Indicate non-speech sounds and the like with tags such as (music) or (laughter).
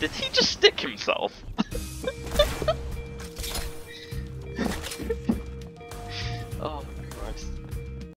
Did he just stick himself? (laughs) oh Christ.